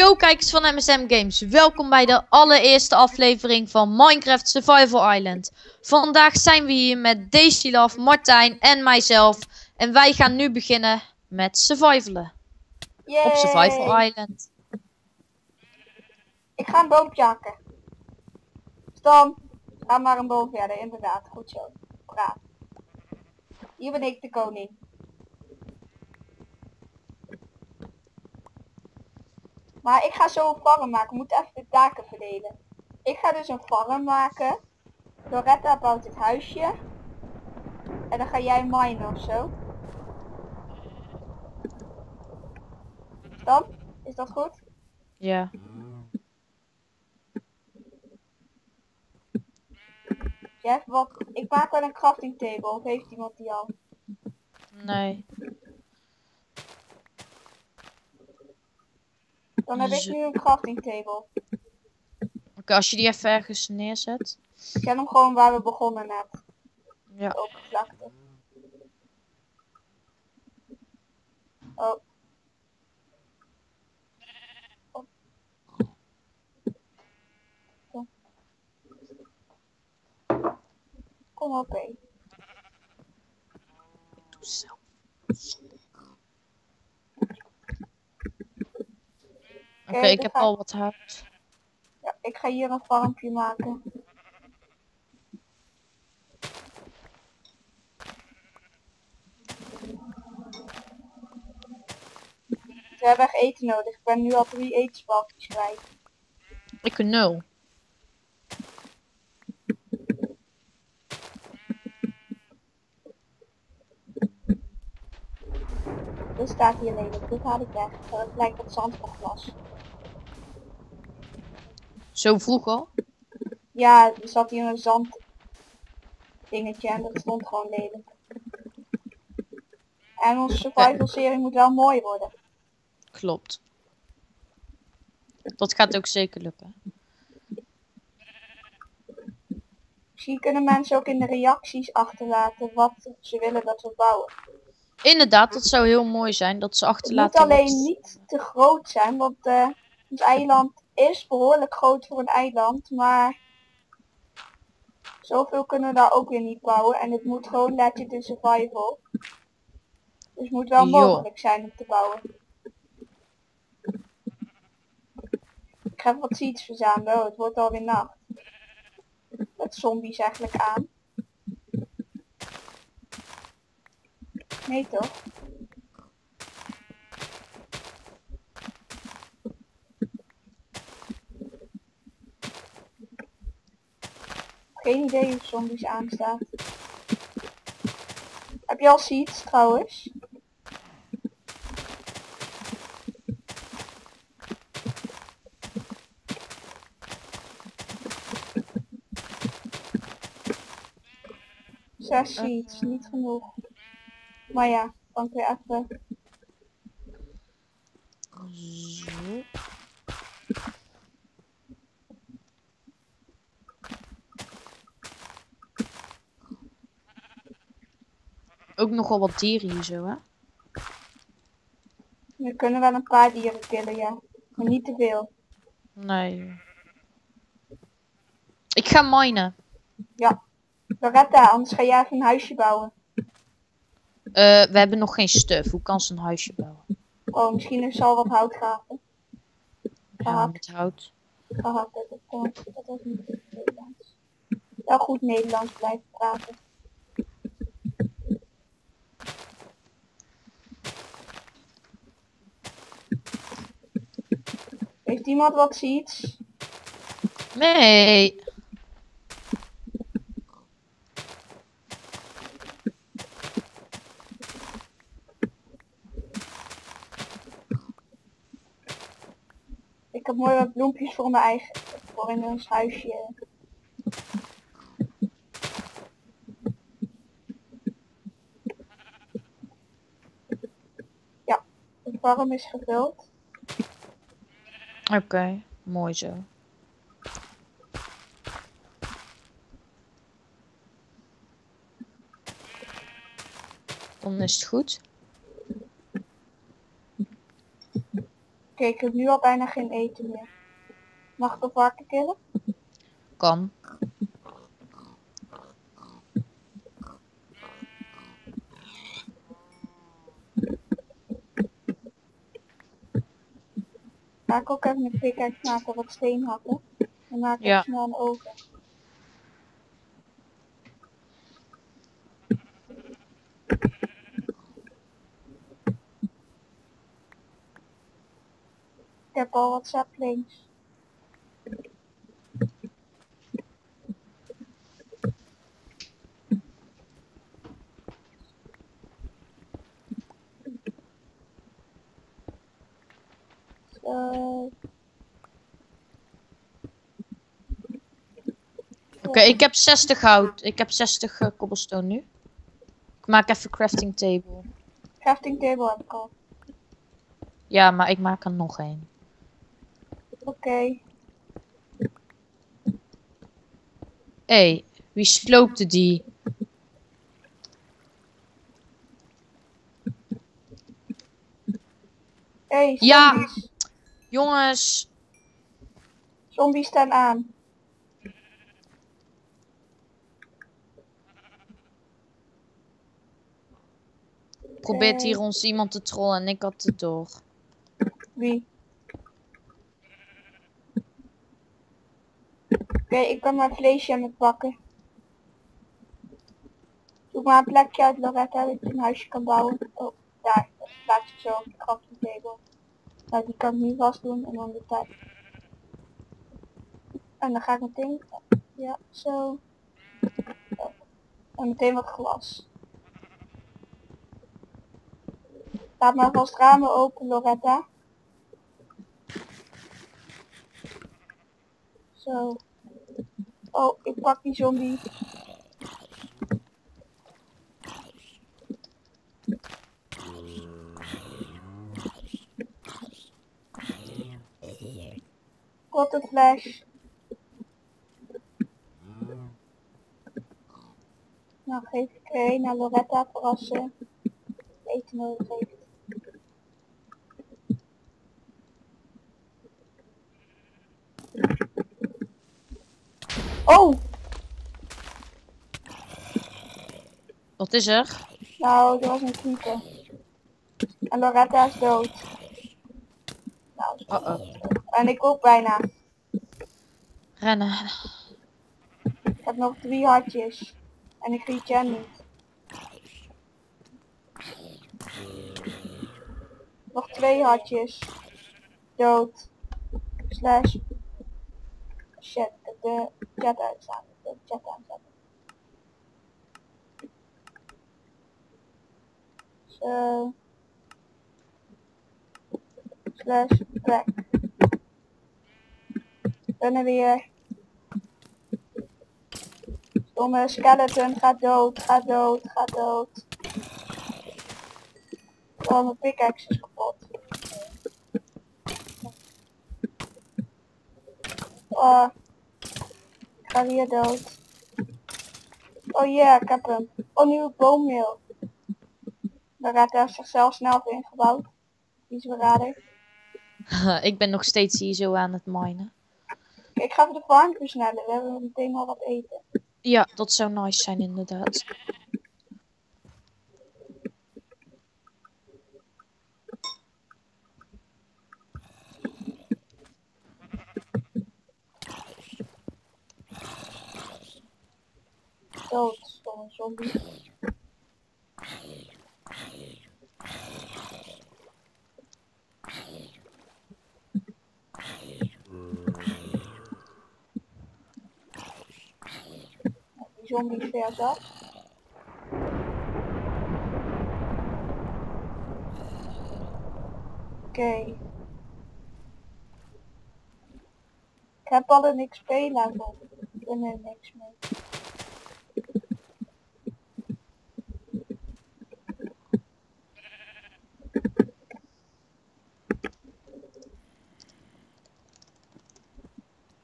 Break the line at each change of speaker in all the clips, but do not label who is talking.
Yo kijkers van MSM Games, welkom bij de allereerste aflevering van Minecraft Survival Island. Vandaag zijn we hier met Daisy Love, Martijn en mijzelf en wij gaan nu beginnen met survivalen op Survival Island.
Ik ga een boompje hakken. Stam, ga maar een boom verder, inderdaad. Goed zo. Praat. Hier ben ik de koning. Maar ik ga zo een farm maken. We moeten even de taken verdelen. Ik ga dus een farm maken. Loretta bouwt het huisje. En dan ga jij minen of zo. Dan? Is dat goed?
Ja.
Jeff, wat? Ik maak wel een crafting table. Of heeft iemand die al?
Nee.
Dan heb ik
Zo.
nu een crafting table.
Oké, als je die even ergens neerzet.
Ik ken hem gewoon waar we begonnen net.
Ja.
Open vlakte. Oh. Oh. Kom. Kom op, hé.
Doe zelf. Oké,
Oké,
ik heb al wat hout.
Ja, ik ga hier een farmpje maken. We hebben echt eten nodig. Ik ben nu al drie etensbalkjes kwijt.
Ik een nul.
Dit staat hier lelijk. Dit haal ik weg. Dat lijkt op zandglas.
Zo vroeg al?
Ja, er zat hier een zand dingetje en dat stond gewoon lelijk. En onze survival serie moet wel mooi worden.
Klopt. Dat gaat ook zeker lukken.
Misschien kunnen mensen ook in de reacties achterlaten wat ze willen dat we bouwen.
Inderdaad, dat zou heel mooi zijn dat ze
Het moet
achterlaten. wat-
alleen niet te groot zijn, want eh, ons eiland is behoorlijk groot voor een eiland, maar zoveel kunnen we daar ook weer niet bouwen. En het moet gewoon legend in survival. Dus het moet wel mogelijk zijn om te bouwen. Ik ga even wat seeds verzamelen. Oh, het wordt alweer nacht. Met zombies eigenlijk aan. Nee toch? Geen idee hoe zombies aanstaat. Heb je al seeds trouwens? Zes seeds, niet genoeg. Maar ja, dan kun je even...
Ook nogal wat dieren hier zo, hè?
We kunnen wel een paar dieren killen, ja. Maar niet te veel.
Nee. Ik ga minen.
Loretta, anders ga jij even een huisje bouwen.
Eh, we hebben nog geen stuff. Hoe kan ze een huisje bouwen?
Oh, misschien is al wat hout.
Ja,
Gehakt.
met hout.
Gehakt, dat, niet Nederlands. Wel goed Nederlands blijven praten. Heeft iemand wat ziet?
Nee.
Ik heb mooi wat bloempjes voor mijn eigen, voor in ons huisje. Ja, de farm is gevuld.
Oké, mooi zo. Dan is het goed.
Oké, ik heb nu al bijna geen eten meer. Mag ik een varken killen?
Kan.
Ga ik ook even een pickaxe maken, wat steen hakken. Dan maak ik
Ja.
snel een oven. Ik heb al wat saplings. Zo.
Oké, ik heb 60 hout. Ik heb 60 eh, cobblestone nu. Ik maak even crafting table.
Crafting table heb ik al.
Ja, maar ik maak er nog één.
Oké.
Hé, hey, wie sloopte die?
Hey,
Ja. Jongens,
Zombies staan aan.
Probeert
Eh.
hier ons iemand te trollen en ik had het door.
Wie? Oké, ik ben mijn vleesje aan het bakken. Zoek maar een plekje uit Loretta dat je een huisje kan bouwen. Oh, daar. Dat plaats ik zo op de crafting table. Nou, die kan ik nu vast doen en dan de tijd. En dan ga ik meteen, ja. Zo. En meteen wat glas. Laat maar vast ramen open, Loretta. Zo. Oh, ik pak die zombie. Korte flash. Nou, geef ik er een naar Loretta verrassen. Eten nodig heeft. Oh!
Wat is er?
Nou, dat was een creeper. En Loretta is dood. Nou,
Oh oh.
En ik ook bijna.
Rennen.
Ik heb nog drie hartjes. En ik riet Jen niet. Nog twee hartjes. Dood. Slash. Shit, de chat uitstaan. De chat aanzetten. Zo. Slash back. Rennen weer. Stomme skeleton, ga dood, ga dood, ga dood. Oh, mijn pickaxe is kapot. Oh, ik ga weer dood. Oh yeah, ik heb hem. Oh, nieuwe boommeel. Daar gaat hij zichzelf snel weer ingebouwd. Die is verrader.
ik ben nog steeds hier zo aan het minen.
Kijk, ik ga even de farm versnellen. We hebben meteen al wat eten.
Ja, dat zou nice zijn inderdaad.
Dood, zombie. Oké. Ik heb al een XP level. Ik ben niks mee.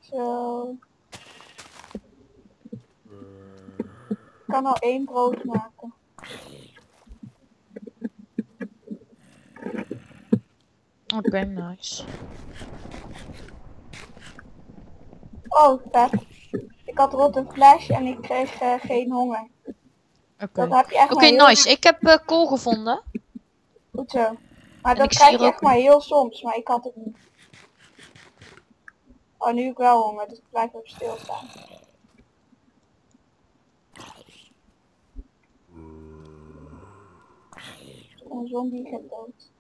Zo. Ik kan al één brood maken.
Oké, nice.
Oh, vet. Ik had rot een en ik kreeg eh, geen honger.
Oké.
Dat heb je echt
Oké,
maar heel
nice. Ik heb eh, kool gevonden.
goed zo. Maar
En
dat krijg je echt
ook
maar heel soms, maar ik had het niet. Oh, nu heb ik wel honger, dus ik blijf even stilstaan. Een zombie gaat dood.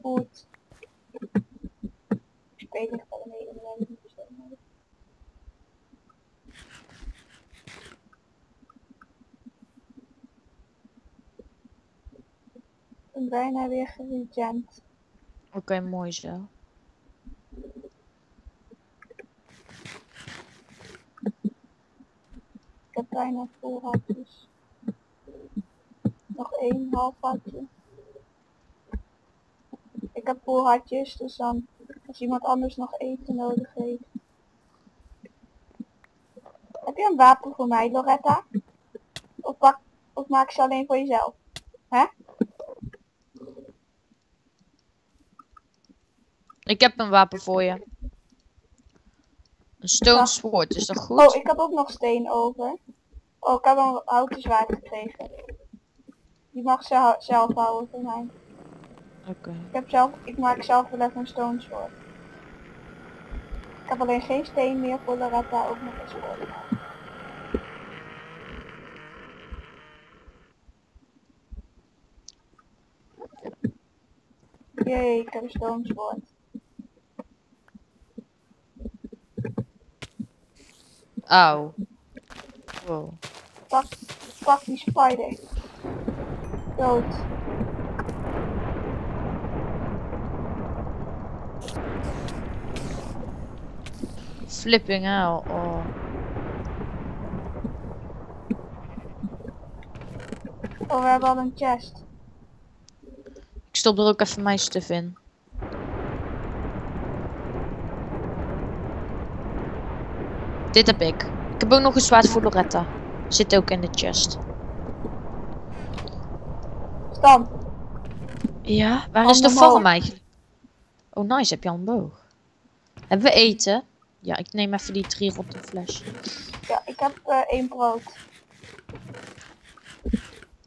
Goed. Ik weet niet wat er in de ben bijna weer geregend.
Oké, mooi zo.
Ik heb bijna vol hartjes. Één half hartje. Ik heb vol hartjes, dus dan als iemand anders nog eten nodig heeft. Heb je een wapen voor mij, Loretta? Of, pak, of maak ze alleen voor jezelf? Hè?
Ik heb een wapen voor je. Een stone sword, is dat goed?
Oh, ik heb ook nog steen over. Oh, ik heb een houten zwaard gekregen. Die mag ze hou- zelf houden voor mij.
Oké.
Ik heb zelf, ik maak zelf wel even een stone sword. Ik heb alleen geen steen meer voor Loretta ook nog eens voor. Jee, ik heb een stone sword.
Auw. Wow.
Pak, pak die spider. Dood.
Flipping hell. Oh.
Oh, we hebben al een chest.
Ik stop er ook even mijn stuff in. Dit heb ik. Ik heb ook nog een zwaard voor Loretta. Zit ook in de chest.
Stam.
Ja, waar is de farm eigenlijk? Oh nice, heb je al een boog. Hebben we eten? Ja, ik neem even die drie rotte fles.
Ja, ik heb eh, één brood.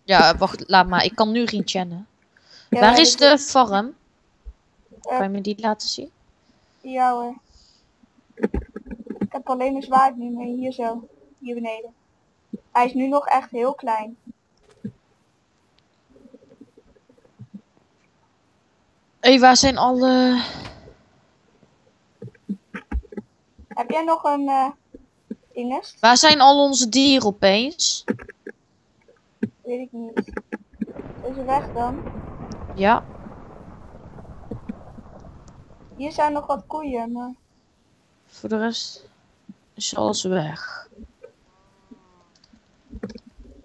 Ja, wacht, laat maar. Ik kan nu rechannen.
Ja,
Waar is de farm?
Eh,
Kan je me die laten zien?
Ja hoor. Ik heb alleen een zwaard nu mee, hier zo. Hier beneden. Hij is nu nog echt heel klein.
Hey, waar zijn alle...
Heb jij nog een eh dinges?
Waar zijn al onze dieren opeens?
Weet ik niet. Is er weg dan?
Ja.
Hier zijn nog wat koeien, maar...
Voor de rest is alles weg.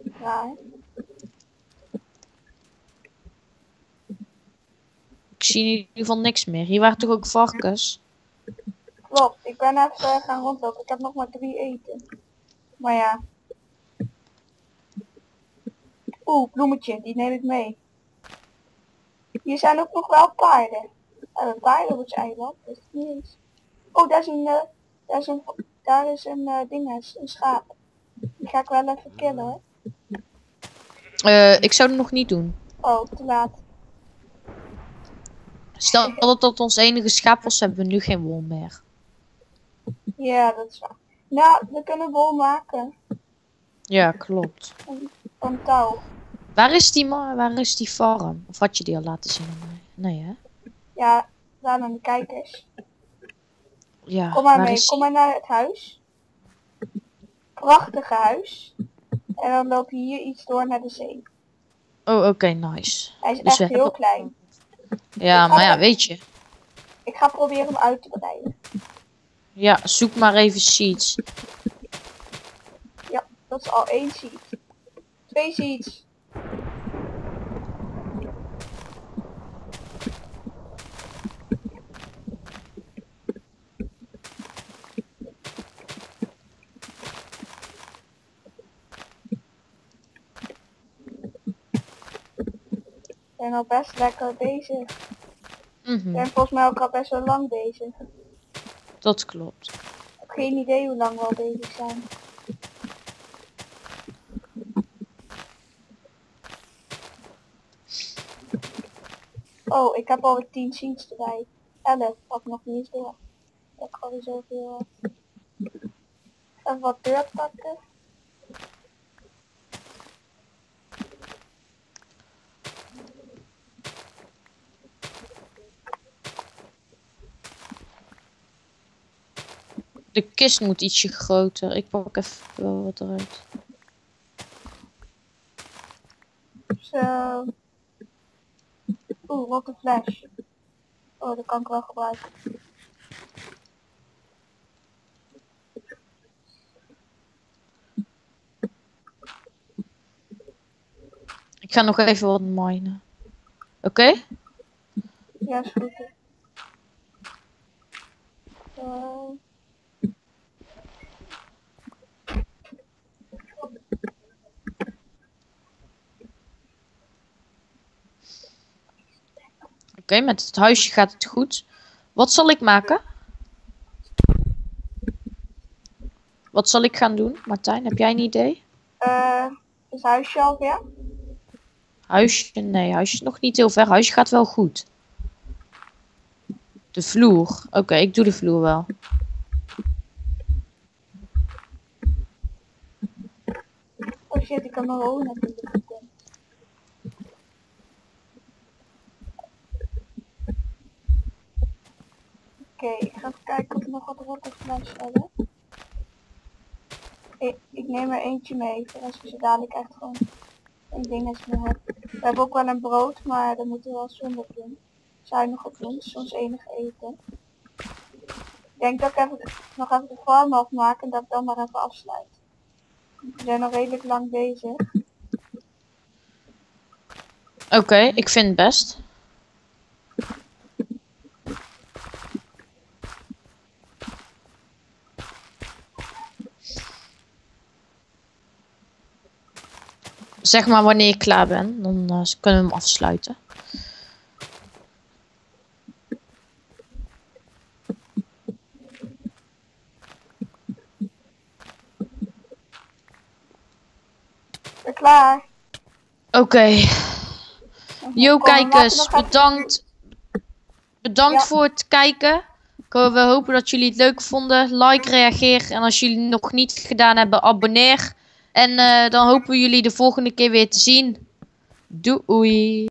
Ik zie in ieder geval niks meer. Hier waren toch ook varkens?
Klopt, ik ben even gaan rondlopen. Ik heb nog maar drie eten. Maar ja. Oeh, bloemetje, die neem ik mee. Hier zijn ook nog wel paarden. Uh, paarden op het eiland, dat is niet eens. Oh, daar is een, eh, daar is een, daar is een uh, ding, een schaap. Die ga ik wel even killen hoor.
Eh, ik zou het nog niet doen.
Oh, te laat.
Stel dat dat ons enige schaap was, hebben we nu geen wol meer.
Ja, dat is waar. Nou, we kunnen wol maken
Ja, klopt.
van touw.
Waar is die, waar is die farm? Of had je die al laten zien aan mij? Nee, hè?
Ja, daar aan de kijkers.
Ja,
Kom maar mee,
is
kom maar naar het huis. Prachtige huis. En dan loop je hier iets door naar de zee.
Oh, oké, nice.
Hij is
Dus
echt heel
hebben-
klein.
Ja, maar ja, weet je.
Ik ga proberen hem uit te breiden.
Ja, zoek maar even seeds.
Ja, dat is al één seed. Twee seeds. Zijn al best lekker bezig. We
Mhm,
zijn volgens mij ook al best wel lang bezig.
dat klopt.
Ik heb geen idee hoe lang we al bezig zijn. Oh, ik heb alweer 10 scenes erbij. 11, had ik nog niet eens door. Ik heb alweer zoveel. eh. Even wat deur pakken.
De kist moet ietsje groter. Ik pak even wel wat eruit.
Zo. Oeh, wat een flash. Oh, dat kan ik wel gebruiken.
Ik ga nog even wat minen. Oké?
Ja, is goed. Zo.
Oké, met het huisje gaat het goed. Wat zal ik maken? Wat zal ik gaan doen? Martijn, heb jij een idee?
Eh, is huisje al?
Huisje? Nee, huisje is nog niet heel ver. Huisje gaat wel goed. De vloer. Oké, ik doe de vloer wel.
Oh shit, ik kan mijn natuurlijk Oké, ik ga even kijken of we nog wat rotterfles hebben. Ik, ik neem er eentje mee, voor als we ze dadelijk echt gewoon een dingetje meer hebben. We hebben ook wel een brood, maar daar moeten we wel zonder doen. Zuinig op doen, soms enige eten. Ik denk dat ik even, nog even de farm afmaak en dat ik dan maar even afsluit. We zijn al redelijk lang bezig.
Oké, ik vind het best. Zeg maar wanneer ik klaar ben, dan eh, kunnen we hem afsluiten.
Ben klaar.
Oké,
maken
kijkers, bedankt. Bedankt
Ja.
voor het kijken. We hopen dat jullie het leuk vonden. Like, reageer. En als jullie het nog niet gedaan hebben, abonneer. En eh, dan hopen we jullie de volgende keer weer te zien. Doei.